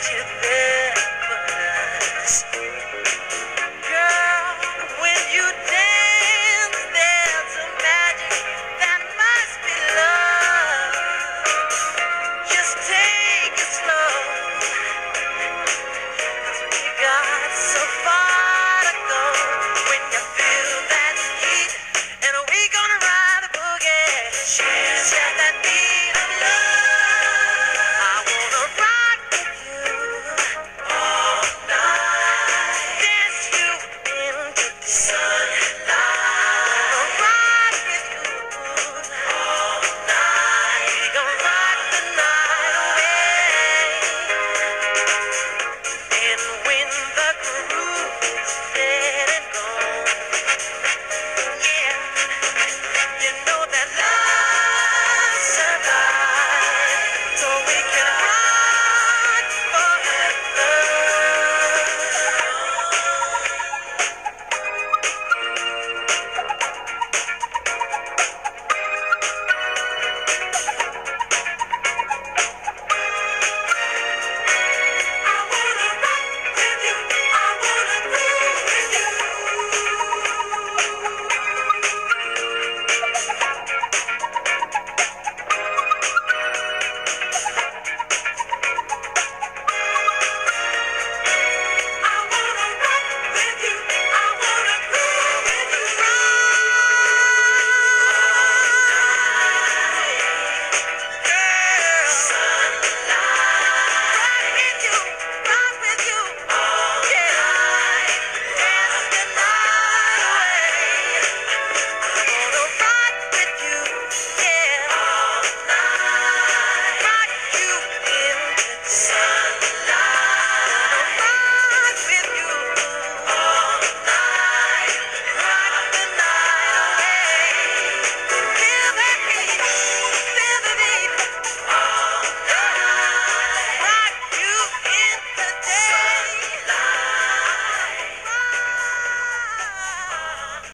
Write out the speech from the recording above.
te ver. Thank you.